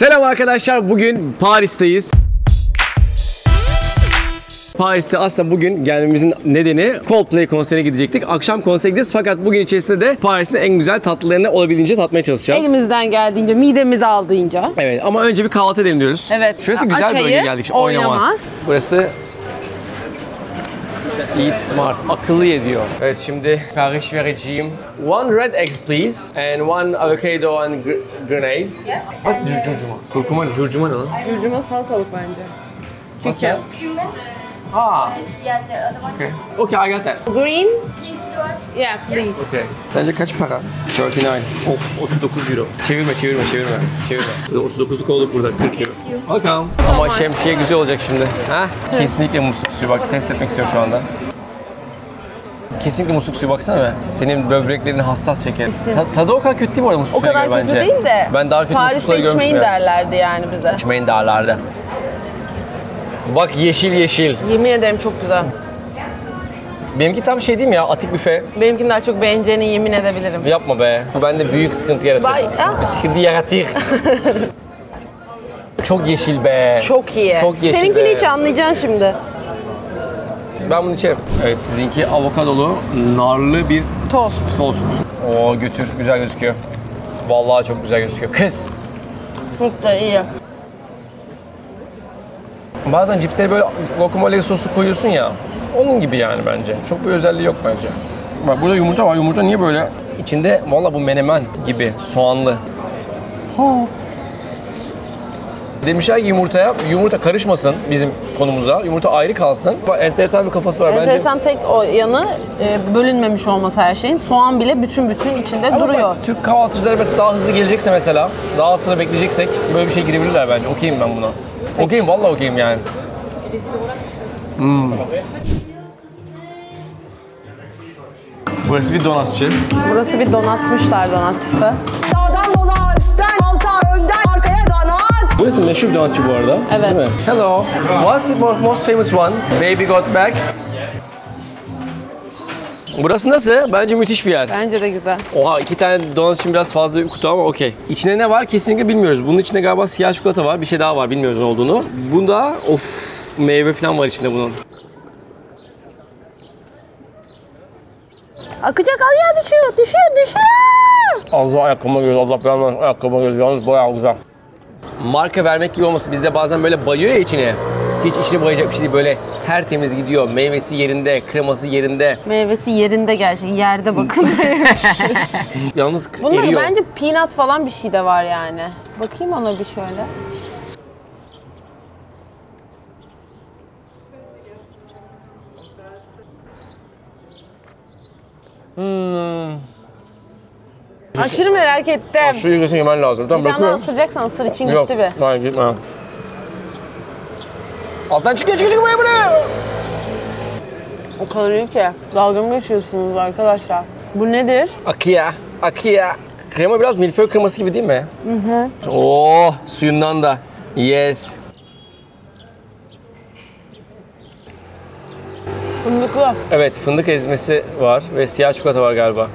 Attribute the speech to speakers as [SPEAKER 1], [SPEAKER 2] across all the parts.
[SPEAKER 1] Selam arkadaşlar. Bugün Paris'teyiz. Paris'te aslında bugün gelmemizin nedeni Coldplay konserine gidecektik. Akşam konsere gideceğiz fakat bugün içerisinde de Paris'in en güzel tatlılarını olabildiğince tatmaya çalışacağız.
[SPEAKER 2] Elimizden geldiğince, midemiz aldığınca.
[SPEAKER 1] Evet ama önce bir kahvaltı edelim diyoruz.
[SPEAKER 2] Evet.
[SPEAKER 1] Şurası güzel
[SPEAKER 2] Açayı
[SPEAKER 1] bölge geldik.
[SPEAKER 2] Oynamaz.
[SPEAKER 1] Oynamaz. Burası Eat Smart. Akıllı ye diyor. Evet şimdi Paris vereceğim. One red eggs please. And one avocado and gr- grenade. Yeah. What's curcuma? Kurkuma ne? Curcuma ne lan?
[SPEAKER 2] Curcuma salatalık bence.
[SPEAKER 1] What's that? Ah,
[SPEAKER 3] Yeah, the other one.
[SPEAKER 1] okay. Okay, I got that.
[SPEAKER 2] Green? Yeah, please.
[SPEAKER 1] Okay. Sence kaç para? 39. Oh, 39 euro. Çevirme, çevirme, çevirme. Çevirme. 39'luk olduk burada, 40 euro. Bakalım. Ama şemsiye güzel olacak şimdi. Ha? Kesinlikle musluk suyu. Bak test etmek istiyorum şu anda. Kesinlikle musluk suyu baksana be. Senin böbreklerin hassas şeker. Ta- tadı o kadar kötü değil bu arada musluk
[SPEAKER 2] O
[SPEAKER 1] suyu
[SPEAKER 2] kadar
[SPEAKER 1] göre
[SPEAKER 2] kötü
[SPEAKER 1] bence.
[SPEAKER 2] değil de.
[SPEAKER 1] Ben daha kötü musluk
[SPEAKER 2] Paris'te
[SPEAKER 1] suyu görmüştüm
[SPEAKER 2] içmeyin
[SPEAKER 1] ya.
[SPEAKER 2] derlerdi yani bize.
[SPEAKER 1] İçmeyin dağlarda. Bak yeşil yeşil.
[SPEAKER 2] Yemin ederim çok güzel.
[SPEAKER 1] Benimki tam şey değil mi ya? Atik büfe.
[SPEAKER 2] Benimkini daha çok beğeneceğini yemin edebilirim.
[SPEAKER 1] Yapma be. Bu bende büyük sıkıntı yaratır.
[SPEAKER 2] Vay, ah.
[SPEAKER 1] Bir sıkıntı yaratır. Çok yeşil be.
[SPEAKER 2] Çok iyi.
[SPEAKER 1] Çok yeşil
[SPEAKER 2] Seninkini
[SPEAKER 1] be.
[SPEAKER 2] hiç anlayacaksın şimdi.
[SPEAKER 1] Ben bunu içerim. Evet sizinki avokadolu, narlı bir
[SPEAKER 2] Tost.
[SPEAKER 1] tost. Oo götür. Güzel gözüküyor. Vallahi çok güzel gözüküyor. Kız.
[SPEAKER 2] Çok da iyi.
[SPEAKER 1] Bazen cipslere böyle guacamole sosu koyuyorsun ya. Onun gibi yani bence. Çok bir özelliği yok bence. Bak burada yumurta var. Yumurta niye böyle? İçinde valla bu menemen gibi soğanlı. Demişler ki yumurtaya, yumurta karışmasın bizim konumuza. Yumurta ayrı kalsın. Bak enteresan bir kafası var
[SPEAKER 2] Enteresan tek o yanı e, bölünmemiş olması her şeyin. Soğan bile bütün bütün içinde
[SPEAKER 1] bence. Ama
[SPEAKER 2] duruyor.
[SPEAKER 1] bak, Türk kahvaltıcıları mesela daha hızlı gelecekse mesela, daha sıra bekleyeceksek böyle bir şey girebilirler bence. Okeyim ben buna. Okeyim, vallahi okeyim yani. Hmm. Burası bir donatçı.
[SPEAKER 2] Burası bir donatmışlar donatçısı.
[SPEAKER 4] Sağdan sola, üstten alta, önden arkaya donat.
[SPEAKER 1] Burası meşhur bir donatçı bu arada.
[SPEAKER 2] Evet.
[SPEAKER 1] Değil mi? Hello. What's the mo- most famous one? Baby got back. Burası nasıl? Bence müthiş bir yer.
[SPEAKER 2] Bence de güzel.
[SPEAKER 1] Oha iki tane donat için biraz fazla bir kutu ama okey. İçinde ne var kesinlikle bilmiyoruz. Bunun içinde galiba siyah çikolata var. Bir şey daha var bilmiyoruz ne olduğunu. Bunda of meyve falan var içinde bunun.
[SPEAKER 2] Akacak ayağa düşüyor, düşüyor, düşüyor.
[SPEAKER 1] Allah ayakkabıma göre Allah belanı ayakkabıma göre yalnız bayağı güzel. Marka vermek gibi olmasın. Bizde bazen böyle bayıyor ya içine. Hiç içine bayacak bir şey değil. Böyle tertemiz gidiyor. Meyvesi yerinde, kreması yerinde.
[SPEAKER 2] Meyvesi yerinde gerçek, yerde bakın.
[SPEAKER 1] Yalnız
[SPEAKER 2] Bunda
[SPEAKER 1] eriyor.
[SPEAKER 2] bence peanut falan bir şey de var yani. Bakayım ona bir şöyle.
[SPEAKER 1] Hmm.
[SPEAKER 2] Aşırı merak ettim.
[SPEAKER 1] Şu yüzesini yemen lazım. Tamam
[SPEAKER 2] Bir tane daha ısıracaksan ısır için
[SPEAKER 1] Yok.
[SPEAKER 2] gitti bir.
[SPEAKER 1] Hayır gitme. Alttan çıkıyor çıkıyor çıkıyor buraya buraya.
[SPEAKER 2] O kadar iyi ki. Dalga mı geçiyorsunuz arkadaşlar? Bu nedir?
[SPEAKER 1] Akıya. Akıya. Krema biraz milföy kreması gibi değil mi? Hı hı. Oo, suyundan da. Yes.
[SPEAKER 2] Fındıklı.
[SPEAKER 1] Evet, fındık ezmesi var ve siyah çikolata var galiba.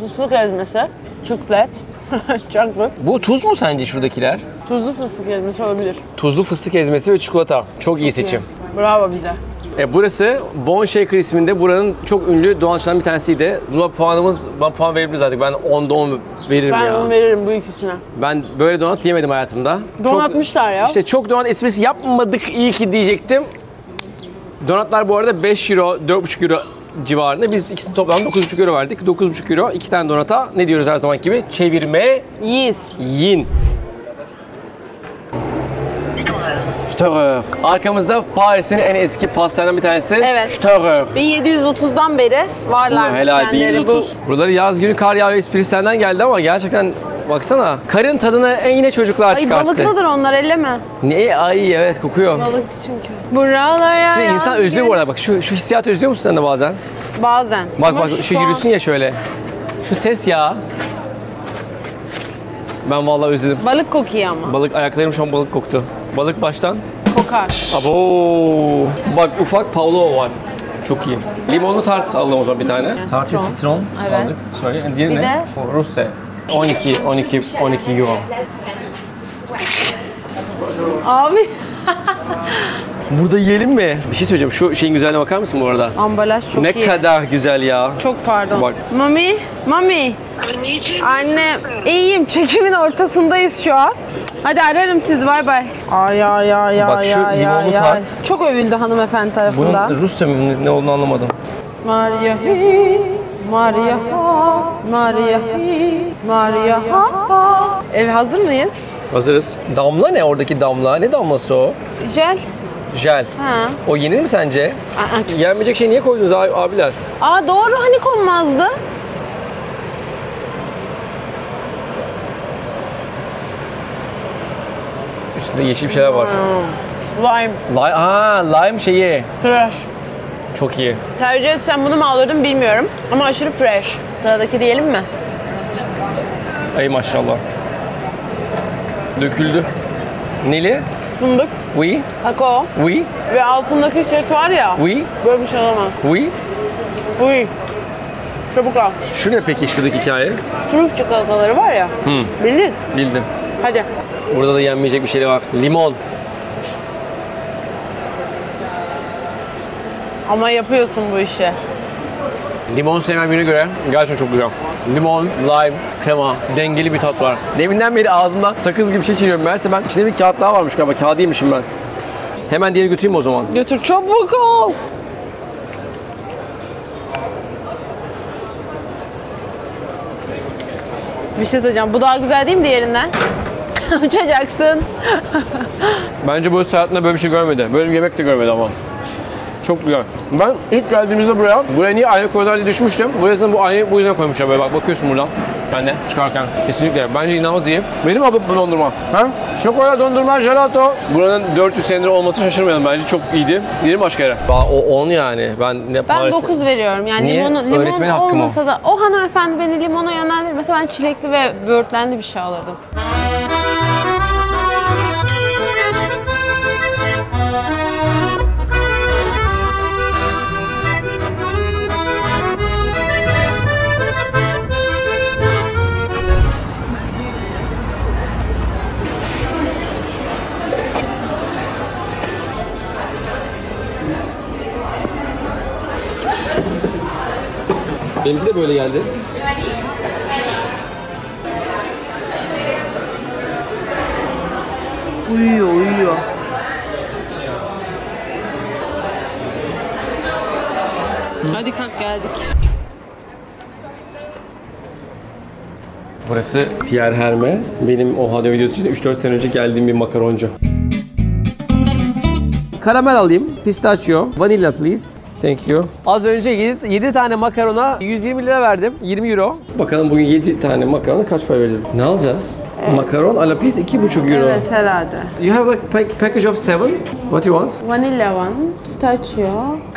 [SPEAKER 2] Fıstık ezmesi. Çiklet. Chocolate.
[SPEAKER 1] Bu tuz mu sence şuradakiler?
[SPEAKER 2] Tuzlu fıstık ezmesi olabilir.
[SPEAKER 1] Tuzlu fıstık ezmesi ve çikolata. Çok iyi seçim.
[SPEAKER 2] Bravo bize.
[SPEAKER 1] E, burası Bon Shaker isminde buranın çok ünlü donatçılarından bir tanesiydi. Buna puanımız, ben puan verebiliriz artık. Ben 10'da 10 veririm
[SPEAKER 2] Ben
[SPEAKER 1] ya.
[SPEAKER 2] onu veririm bu ikisine.
[SPEAKER 1] Ben böyle donat yemedim hayatımda.
[SPEAKER 2] Donatmışlar ya.
[SPEAKER 1] İşte çok donat esprisi yapmadık iyi ki diyecektim. Donatlar bu arada 5 euro, 4,5 euro civarında. Biz ikisini toplam 9,5 euro verdik. 9,5 euro iki tane donata ne diyoruz her zaman gibi? Çevirme
[SPEAKER 2] Yiyiz.
[SPEAKER 1] yin. Störör. Arkamızda Paris'in en eski pastaneden bir tanesi.
[SPEAKER 2] Evet.
[SPEAKER 1] Störör.
[SPEAKER 2] 1730'dan beri varlar
[SPEAKER 1] Helal
[SPEAKER 2] kendileri
[SPEAKER 1] 1130. Buraları yaz günü kar yağıyor esprisi senden geldi ama gerçekten baksana. Karın tadını en yine çocuklar
[SPEAKER 2] Ay
[SPEAKER 1] çıkarttı.
[SPEAKER 2] balıklıdır onlar elleme.
[SPEAKER 1] Ne? Ay evet kokuyor.
[SPEAKER 2] Balıkçı çünkü. Buralara
[SPEAKER 1] Şu
[SPEAKER 2] yaz
[SPEAKER 1] insan özlüyor bu arada bak şu, şu hissiyatı özlüyor musun sen de bazen?
[SPEAKER 2] Bazen.
[SPEAKER 1] Bak
[SPEAKER 2] Ama
[SPEAKER 1] bak şu
[SPEAKER 2] an-
[SPEAKER 1] yürüsün ya şöyle. Şu ses ya. Ben vallahi özledim.
[SPEAKER 2] Balık kokuyor ama.
[SPEAKER 1] Balık ayaklarım şu an balık koktu. Balık baştan.
[SPEAKER 2] Kokar.
[SPEAKER 1] Abo. Bak ufak Pavlova var. Çok iyi. Limonlu tart aldım o zaman bir tane. Tart ve
[SPEAKER 2] Citron.
[SPEAKER 1] citron
[SPEAKER 2] Evet.
[SPEAKER 1] aldık. Söyle. Diğeri
[SPEAKER 2] Bir
[SPEAKER 1] ne?
[SPEAKER 2] de-
[SPEAKER 1] Russe. 12, 12, 12 euro.
[SPEAKER 2] Abi.
[SPEAKER 1] Burada yiyelim mi? Bir şey söyleyeceğim. Şu şeyin güzelliğine bakar mısın bu arada?
[SPEAKER 2] Ambalaj çok
[SPEAKER 1] ne
[SPEAKER 2] iyi.
[SPEAKER 1] kadar güzel ya.
[SPEAKER 2] Çok pardon.
[SPEAKER 1] Bak.
[SPEAKER 2] Mami, mami.
[SPEAKER 5] Anneciğim.
[SPEAKER 2] Anne, iyiyim. Çekimin ortasındayız şu an. Hadi ararım siz. Bay bay. Ay ay ay ay
[SPEAKER 1] Bak şu
[SPEAKER 2] ay
[SPEAKER 1] limonlu
[SPEAKER 2] ay, ay.
[SPEAKER 1] tart.
[SPEAKER 2] Çok övüldü hanımefendi tarafından.
[SPEAKER 1] Bunun Rusça mı ne olduğunu anlamadım.
[SPEAKER 2] Maria Maria ha, Maria Maria ha. Ev hazır mıyız?
[SPEAKER 1] Hazırız. Damla ne oradaki damla? Ne damlası o?
[SPEAKER 2] Jel.
[SPEAKER 1] Jel.
[SPEAKER 2] Ha.
[SPEAKER 1] O yenir mi sence?
[SPEAKER 2] Aa,
[SPEAKER 1] Yenmeyecek şey niye koydunuz abi- abiler?
[SPEAKER 2] Aa doğru hani konmazdı.
[SPEAKER 1] Üstünde yeşil bir şeyler var.
[SPEAKER 2] Lime.
[SPEAKER 1] Lime, aa, lime şeyi.
[SPEAKER 2] Fresh.
[SPEAKER 1] Çok iyi.
[SPEAKER 2] Tercih etsem bunu mu alırdım bilmiyorum. Ama aşırı fresh. Sıradaki diyelim mi?
[SPEAKER 1] Ay maşallah. Döküldü. Neli?
[SPEAKER 2] Fındık,
[SPEAKER 1] Oui,
[SPEAKER 2] kakao
[SPEAKER 1] oui,
[SPEAKER 2] ve altındaki kek var ya.
[SPEAKER 1] oui,
[SPEAKER 2] Böyle bir şey olamaz.
[SPEAKER 1] oui.
[SPEAKER 2] Uy. Çabuk al.
[SPEAKER 1] Şu ne peki şuradaki hikaye?
[SPEAKER 2] Trüf çikolataları var ya.
[SPEAKER 1] Hı,
[SPEAKER 2] Bildin.
[SPEAKER 1] bildim.
[SPEAKER 2] Hadi.
[SPEAKER 1] Burada da yenmeyecek bir şey var. Limon.
[SPEAKER 2] Ama yapıyorsun bu işi.
[SPEAKER 1] Limon sevmem birine göre gerçekten çok güzel. Limon, lime, krema, dengeli bir tat var. Deminden beri ağzımda sakız gibi bir şey çiğniyorum. Meğerse ben içinde bir kağıt daha varmış galiba. Kağıdı yemişim ben. Hemen diğeri götüreyim o zaman.
[SPEAKER 2] Götür çabuk ol. Bir şey söyleyeceğim. Bu daha güzel değil mi diğerinden? Uçacaksın.
[SPEAKER 1] Bence bu hayatında böyle bir şey görmedi. Böyle bir yemek de görmedi ama. Çok güzel. Ben ilk geldiğimizde buraya, buraya niye ayna koydular diye düşünmüştüm. Buraya bu aynayı bu yüzden koymuşlar böyle bak bakıyorsun buradan. Ben de çıkarken. Kesinlikle. Bence inanılmaz iyi. Benim adım bu dondurma. Ha? Şokola dondurma, gelato. Buranın 400 senedir olması şaşırmayalım bence. Çok iyiydi. Gidelim başka yere. O 10 yani. Ben ne
[SPEAKER 2] Ben
[SPEAKER 1] Paris'te-
[SPEAKER 2] 9 veriyorum. Yani
[SPEAKER 1] Niye?
[SPEAKER 2] limonu, limon
[SPEAKER 1] Öğretmen hakkı mı?
[SPEAKER 2] olmasa da o hanımefendi beni limona yönlendirmese ben çilekli ve böğürtlenli bir şey alırdım.
[SPEAKER 1] Benimki de böyle geldi.
[SPEAKER 2] Uyuyor, uyuyor. Hadi kalk geldik.
[SPEAKER 1] Burası Pierre Herme. Benim o hadi videosu için 3-4 sene önce geldiğim bir makaroncu. Karamel alayım. Pistachio. Vanilla please. Thank you. Az önce 7, 7 tane makarona 120 lira verdim. 20 euro. Bakalım bugün 7 tane makarona kaç para vereceğiz? Ne alacağız? Makaron a la piece 2,5 euro.
[SPEAKER 2] Evet herhalde.
[SPEAKER 1] You have like pack- package of 7. What you want?
[SPEAKER 2] Vanilla one, pistachio.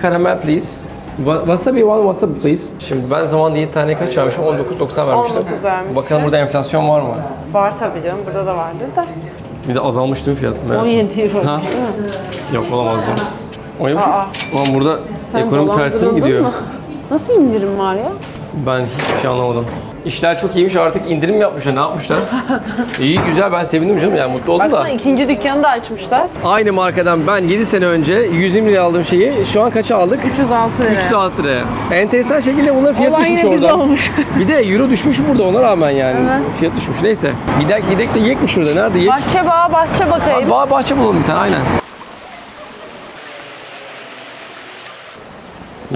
[SPEAKER 1] Caramel please. Wa- Wasabi one wasabi please. Şimdi ben zamanında 7 tane kaç vermişim? 19.90 vermiştim.
[SPEAKER 2] 19 vermişsin.
[SPEAKER 1] Bakalım burada enflasyon var mı?
[SPEAKER 2] Var tabii canım. Burada da vardır da.
[SPEAKER 1] Bir de azalmış değil mi fiyat? meğerse?
[SPEAKER 2] 17 euro.
[SPEAKER 1] Ha? Yok olamaz canım. O?
[SPEAKER 2] Aa.
[SPEAKER 1] Ulan burada
[SPEAKER 2] Sen
[SPEAKER 1] ekonomi
[SPEAKER 2] dolandırıldın
[SPEAKER 1] gidiyor?
[SPEAKER 2] mı? Nasıl indirim var ya?
[SPEAKER 1] Ben hiçbir şey anlamadım. İşler çok iyiymiş artık indirim yapmışlar ne yapmışlar? İyi güzel ben sevindim canım yani mutlu oldum
[SPEAKER 2] Baksana
[SPEAKER 1] da.
[SPEAKER 2] ikinci dükkanı da açmışlar.
[SPEAKER 1] Aynı markadan ben 7 sene önce 120 liraya aldığım şeyi şu an kaça aldık?
[SPEAKER 2] 306 lira.
[SPEAKER 1] 306 liraya. Enteresan şekilde bunların fiyat
[SPEAKER 2] Olan
[SPEAKER 1] düşmüş orada.
[SPEAKER 2] olmuş.
[SPEAKER 1] Bir de euro düşmüş burada ona rağmen yani.
[SPEAKER 2] Evet.
[SPEAKER 1] Fiyat düşmüş. Neyse. Gidek gidek de yek mi şurada? Nerede yek?
[SPEAKER 2] bahçe bağı bahçe bakayım.
[SPEAKER 1] Bağ bahçe bulalım bir tane aynen.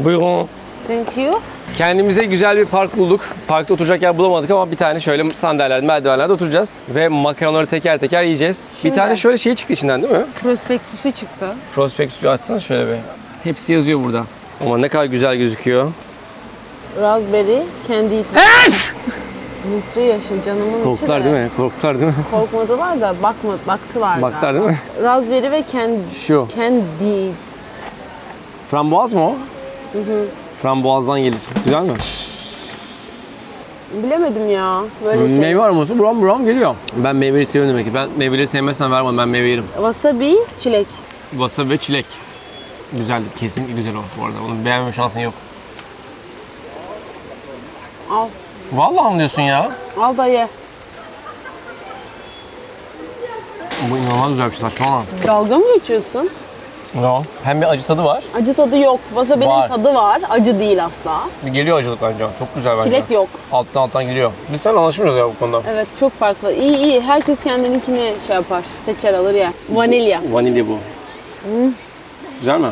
[SPEAKER 1] Buyurun.
[SPEAKER 2] Thank you.
[SPEAKER 1] Kendimize güzel bir park bulduk. Parkta oturacak yer bulamadık ama bir tane şöyle sandalyelerde, merdivenlerde oturacağız. Ve makaronları teker teker yiyeceğiz.
[SPEAKER 2] Şimdi-
[SPEAKER 1] Bir tane şöyle şey çıktı içinden değil mi?
[SPEAKER 2] Prospektüsü çıktı.
[SPEAKER 1] Prospektüsü açsana şöyle bir. Hepsi yazıyor burada. Ama ne kadar güzel gözüküyor.
[SPEAKER 2] Raspberry kendi eating. Mutlu yaşa canımın içi
[SPEAKER 1] Korktular
[SPEAKER 2] de.
[SPEAKER 1] değil mi? Korktular değil mi?
[SPEAKER 2] Korkmadılar da bakma, baktılar
[SPEAKER 1] Baktılar
[SPEAKER 2] galiba.
[SPEAKER 1] değil mi?
[SPEAKER 2] Raspberry ve kendi,
[SPEAKER 1] Şu.
[SPEAKER 2] kendi.
[SPEAKER 1] Frambuaz mı o? Frambuazdan gelir. Güzel mi?
[SPEAKER 2] Bilemedim ya. Böyle şey.
[SPEAKER 1] Meyve aroması buram buram geliyor. Ben meyveleri seviyorum demek ki. Ben meyveleri sevmezsen vermem. Ben meyve yerim.
[SPEAKER 2] Wasabi, çilek.
[SPEAKER 1] Wasabi ve çilek. Güzeldir. Kesinlikle güzel o bu arada. Onu beğenme şansın yok.
[SPEAKER 2] Al.
[SPEAKER 1] Vallahi mı diyorsun ya?
[SPEAKER 2] Al da ye.
[SPEAKER 1] Bu inanılmaz güzel bir şey. Saçmalama.
[SPEAKER 2] Dalga mı geçiyorsun?
[SPEAKER 1] No. Hem bir acı tadı var.
[SPEAKER 2] Acı tadı yok. Wasabi'nin
[SPEAKER 1] Var.
[SPEAKER 2] tadı var. Acı değil asla.
[SPEAKER 1] Bir geliyor acılık bence. Çok güzel bence.
[SPEAKER 2] Çilek yok.
[SPEAKER 1] Alttan alttan geliyor. Biz seninle anlaşmıyoruz ya bu konuda.
[SPEAKER 2] Evet çok farklı. İyi iyi. Herkes kendininkini şey yapar. Seçer alır ya. Vanilya.
[SPEAKER 1] Vanilya bu. Güzel mi?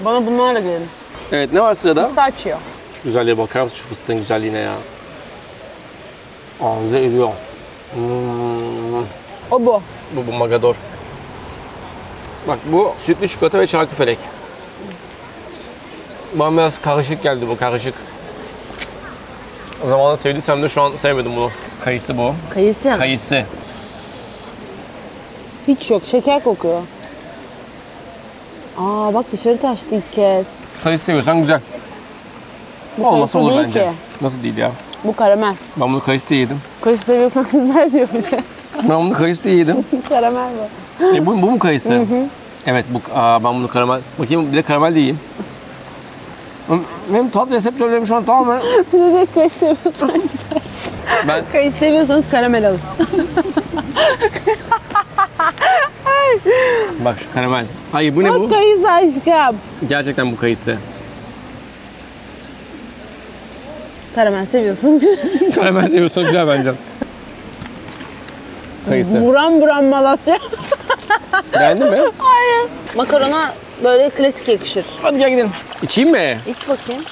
[SPEAKER 2] Bana bunlarla gelin.
[SPEAKER 1] Evet ne var sırada?
[SPEAKER 2] Pistachio.
[SPEAKER 1] Şu güzelliğe bakar mısın şu fıstığın güzelliğine ya? Ağzı eriyor. Hmm.
[SPEAKER 2] O bu.
[SPEAKER 1] Bu, bu Magador. Bak bu sütlü çikolata ve çarkıfelek. Bana biraz karışık geldi bu karışık. Zamanında sevdiysem de şu an sevmedim bunu. Kayısı bu.
[SPEAKER 2] Kayısı.
[SPEAKER 1] Kayısı.
[SPEAKER 2] Hiç yok. Şeker kokuyor. Aa bak dışarı taştı ilk kez.
[SPEAKER 1] Kayısı seviyorsan güzel.
[SPEAKER 2] Bu
[SPEAKER 1] Olmasa olur bence.
[SPEAKER 2] ki.
[SPEAKER 1] Nasıl değil ya?
[SPEAKER 2] Bu karamel.
[SPEAKER 1] Ben bunu kayısı yedim.
[SPEAKER 2] Kayısı seviyorsan güzel diyor bir de.
[SPEAKER 1] Ben bunu kayısı diye yedim.
[SPEAKER 2] karamel bu.
[SPEAKER 1] e, bu, bu mu kayısı? Evet bu, aa, ben bunu karamel. Bakayım bir de karamel de yiyeyim. Benim tat reseptörlerim şu an tamamen...
[SPEAKER 2] Bir de de kayısı seviyorsan güzel.
[SPEAKER 1] Ben
[SPEAKER 2] Kayısı seviyorsanız karamel alın.
[SPEAKER 1] Bak şu karamel. Hayır bu ne
[SPEAKER 2] Bak
[SPEAKER 1] bu?
[SPEAKER 2] kayısı aşkım.
[SPEAKER 1] Gerçekten bu kayısı.
[SPEAKER 2] Karamel seviyorsanız
[SPEAKER 1] karamel seviyorsan güzel bence. Kayısı.
[SPEAKER 2] buram buram Malatya.
[SPEAKER 1] Beğendin mi?
[SPEAKER 2] Hayır. Makarona böyle klasik yakışır.
[SPEAKER 1] Hadi gel gidelim. İçeyim mi?
[SPEAKER 2] İç bakayım.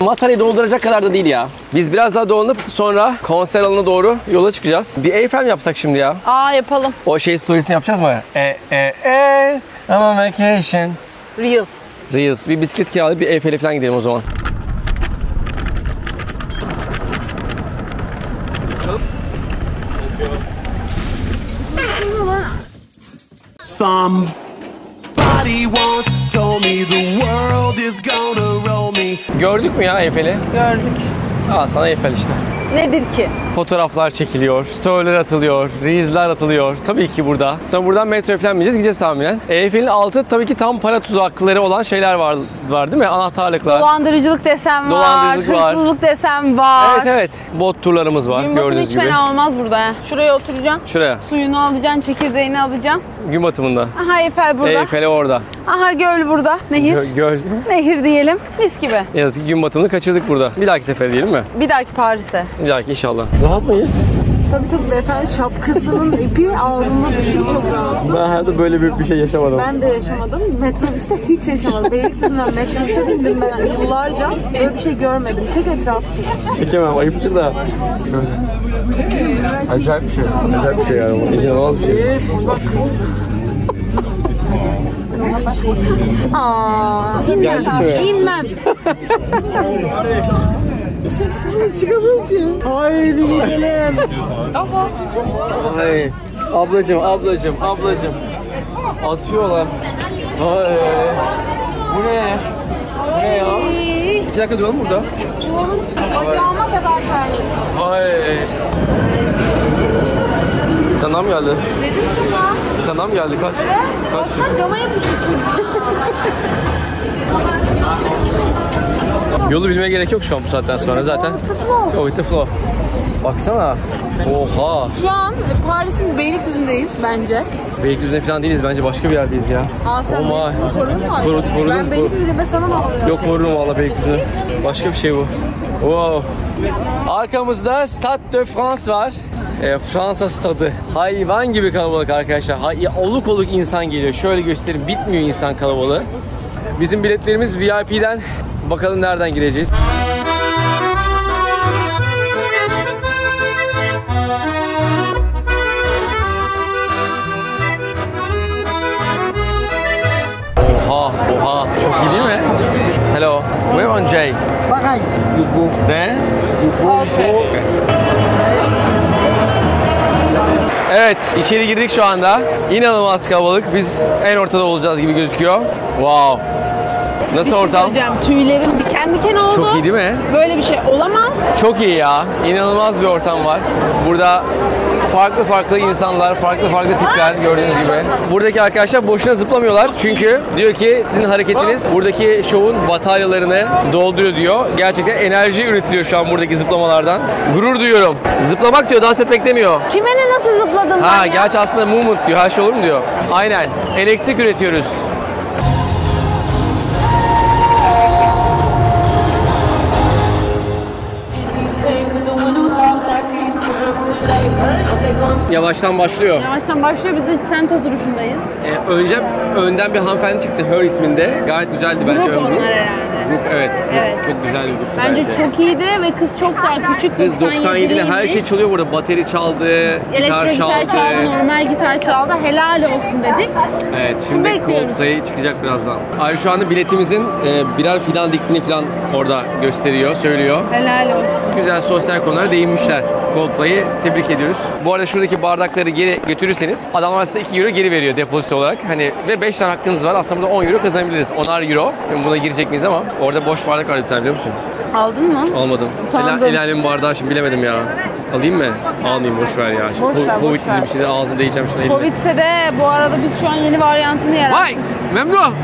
[SPEAKER 1] Makarayı dolduracak kadar da değil ya. Biz biraz daha dolanıp sonra konser alanına doğru yola çıkacağız. Bir Eiffel mi yapsak şimdi ya?
[SPEAKER 2] Aa yapalım.
[SPEAKER 1] O şey storiesini yapacağız mı? E e e ama vacation.
[SPEAKER 2] Reels.
[SPEAKER 1] Reels. Bir bisiklet kiralayıp bir Eiffel'e falan gidelim o zaman. Gördük mü ya Eiffel'i?
[SPEAKER 2] Gördük.
[SPEAKER 1] Aa sana Eiffel işte.
[SPEAKER 2] Nedir ki?
[SPEAKER 1] Fotoğraflar çekiliyor, storyler atılıyor, reels'ler atılıyor. Tabii ki burada. Sonra buradan metroya falan bineceğiz, gideceğiz tahminen. Eyfel'in altı tabii ki tam para tuzakları olan şeyler var, var değil mi? Anahtarlıklar.
[SPEAKER 2] Dolandırıcılık desem var,
[SPEAKER 1] Dolandırıcılık var.
[SPEAKER 2] hırsızlık desem var.
[SPEAKER 1] Evet evet. Bot turlarımız var
[SPEAKER 2] Gün
[SPEAKER 1] gördüğünüz
[SPEAKER 2] hiç
[SPEAKER 1] gibi.
[SPEAKER 2] fena olmaz burada. ya. Şuraya oturacaksın.
[SPEAKER 1] Şuraya.
[SPEAKER 2] Suyunu alacaksın, çekirdeğini alacaksın.
[SPEAKER 1] Gün batımında.
[SPEAKER 2] Aha Eiffel burada.
[SPEAKER 1] Eyfel'e orada.
[SPEAKER 2] Aha göl burada. Nehir.
[SPEAKER 1] Gö- göl.
[SPEAKER 2] Nehir diyelim. Mis gibi.
[SPEAKER 1] Ne yazık ki gün batımını kaçırdık burada. Bir dahaki sefer diyelim mi?
[SPEAKER 2] Bir dahaki Paris'e.
[SPEAKER 1] Bir dahaki inşallah. Rahat mıyız?
[SPEAKER 2] Tabii tabii beyefendi şapkasının ipi ağzında düşüyor çok rahat.
[SPEAKER 1] Ben hayatımda böyle büyük bir şey yaşamadım.
[SPEAKER 2] Ben de yaşamadım. Metrobüste hiç yaşamadım. Beylikdüzü'nden metrobüse bindim ben yıllarca. Böyle bir şey görmedim. Çek etrafı çek.
[SPEAKER 1] Çekemem ayıptır da. Acayip bir şey. Acayip bir şey yani. İnanılmaz bir şey.
[SPEAKER 2] Aa, inmem.
[SPEAKER 1] Geldi şuraya.
[SPEAKER 2] İnmem.
[SPEAKER 1] Ay. Ablacım, ablacım, ablacım. Atıyorlar. Ay. Bu ne? Bu ne ya? İki dakika duralım burada.
[SPEAKER 2] Bacağıma kadar terli.
[SPEAKER 1] Ay. Bir tane daha geldi?
[SPEAKER 2] Dedim sana.
[SPEAKER 1] Bir tane daha geldi? Kaç? Kaç?
[SPEAKER 2] Baksana cama yapıştı çünkü.
[SPEAKER 1] Yolu bilmeye gerek yok şu an bu saatten sonra zaten. With the flow. Baksana. Oha.
[SPEAKER 2] Şu an Paris'in Beylikdüzü'ndeyiz bence.
[SPEAKER 1] Beylikdüzü'nde falan değiliz bence başka bir yerdeyiz ya.
[SPEAKER 2] Aa sen
[SPEAKER 1] my.
[SPEAKER 2] Beylikdüzü'nü korudun mu?
[SPEAKER 1] Koru- korudum,
[SPEAKER 2] Ben Beylikdüzü'yle ve sana mı alıyorum?
[SPEAKER 1] Yok korurum valla Beylikdüzü. Başka bir şey bu. Wow. Arkamızda Stade de France var. E, Fransa stadı. Hayvan gibi kalabalık arkadaşlar. Ha, oluk oluk insan geliyor. Şöyle göstereyim. Bitmiyor insan kalabalığı. Bizim biletlerimiz VIP'den. Bakalım nereden gireceğiz. Oha, oha. Çok iyi değil mi? Hello. We're on J.
[SPEAKER 5] Behind you go,
[SPEAKER 1] There.
[SPEAKER 5] you go, you go.
[SPEAKER 1] Evet, içeri girdik şu anda. İnanılmaz kalabalık. Biz en ortada olacağız gibi gözüküyor. Wow. Nasıl ortam?
[SPEAKER 2] Söyleyeceğim tüylerim diken diken oldu.
[SPEAKER 1] Çok iyi değil mi?
[SPEAKER 2] Böyle bir şey olamaz.
[SPEAKER 1] Çok iyi ya. İnanılmaz bir ortam var. Burada farklı farklı insanlar, farklı farklı tipler gördüğünüz gibi. Buradaki arkadaşlar boşuna zıplamıyorlar. Çünkü diyor ki sizin hareketiniz buradaki şovun bataryalarını dolduruyor diyor. Gerçekten enerji üretiliyor şu an buradaki zıplamalardan. Gurur duyuyorum. Zıplamak diyor, dans etmek demiyor.
[SPEAKER 2] Kime ne nasıl zıpladım
[SPEAKER 1] Ha
[SPEAKER 2] ben ya?
[SPEAKER 1] gerçi aslında movement diyor. Her şey olur mu diyor. Aynen. Elektrik üretiyoruz. Yavaştan başlıyor.
[SPEAKER 2] Yavaştan başlıyor. Biz de semt oturuşundayız.
[SPEAKER 1] Ee, önce önden bir hanımefendi çıktı Her isminde. Gayet güzeldi bence.
[SPEAKER 2] Grup onlar herhalde.
[SPEAKER 1] Grup evet. grup.
[SPEAKER 2] Evet.
[SPEAKER 1] Çok güzel bir grup.
[SPEAKER 2] Bence çok iyiydi ve kız çok daha küçük.
[SPEAKER 1] Kız 97 ile her
[SPEAKER 2] 97'liymiş.
[SPEAKER 1] şey çalıyor burada. Bateri çaldı, gitar
[SPEAKER 2] Elektro gitar
[SPEAKER 1] çaldı.
[SPEAKER 2] çaldı, normal gitar çaldı. Helal olsun dedik.
[SPEAKER 1] Evet şimdi
[SPEAKER 2] bekliyoruz.
[SPEAKER 1] Coldplay çıkacak birazdan. Ayrıca şu anda biletimizin e, birer fidan diktiğini falan orada gösteriyor, söylüyor.
[SPEAKER 2] Helal olsun.
[SPEAKER 1] Güzel sosyal konulara değinmişler. Coldplay'i tebrik ediyoruz. Bu arada şuradaki bardakları geri götürürseniz adamlar size 2 euro geri veriyor depozito olarak. Hani ve 5 tane hakkınız var. Aslında burada 10 euro kazanabiliriz. 10'ar euro. Şimdi buna girecek miyiz ama orada boş bardak var bir tane biliyor musun?
[SPEAKER 2] Aldın mı?
[SPEAKER 1] Almadım.
[SPEAKER 2] Utandım.
[SPEAKER 1] El, el bardağı şimdi bilemedim ya. Alayım mı? Almayayım boş ver ya. Şimdi
[SPEAKER 2] Boş ver,
[SPEAKER 1] Covid
[SPEAKER 2] boş ver.
[SPEAKER 1] bir şey de ağzına değeceğim şuna elimle.
[SPEAKER 2] Covid'se de bu arada biz şu an yeni varyantını yarattık.
[SPEAKER 1] Vay! Memnun!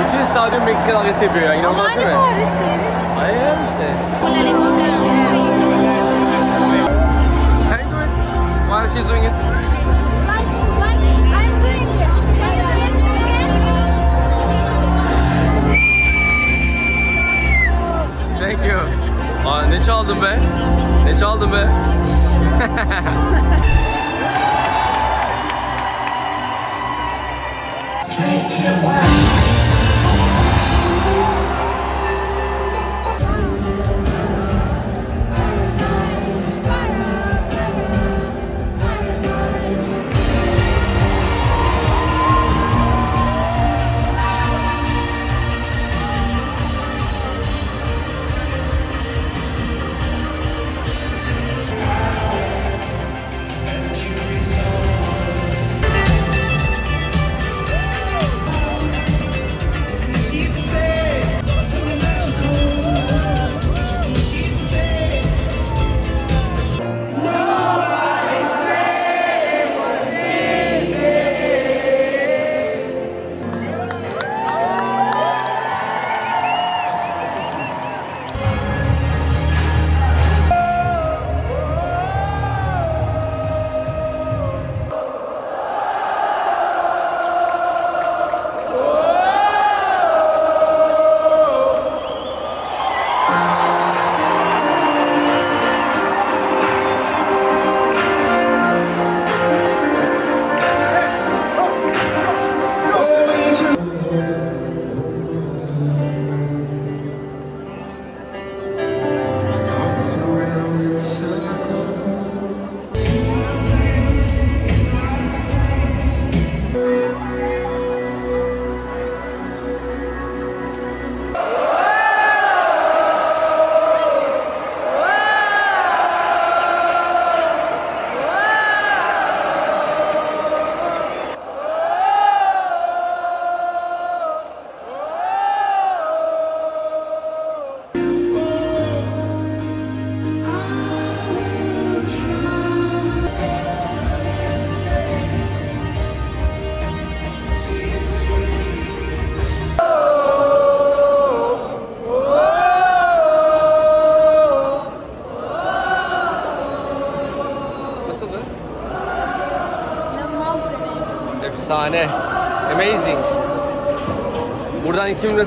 [SPEAKER 1] Bütün stadyum Meksika dalgası yapıyor ya. İnanılmaz değil mi?
[SPEAKER 2] Paris'teydik.
[SPEAKER 1] Hayır işte. While she's doing it. Thank you. Aa, ne çaldın be? Ne çaldın be? Nasıldı?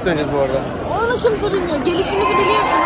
[SPEAKER 1] Buradan 2000 lira döneceğiz bu arada.
[SPEAKER 2] Onu kimse bilmiyor. Gelişimizi biliyorsunuz.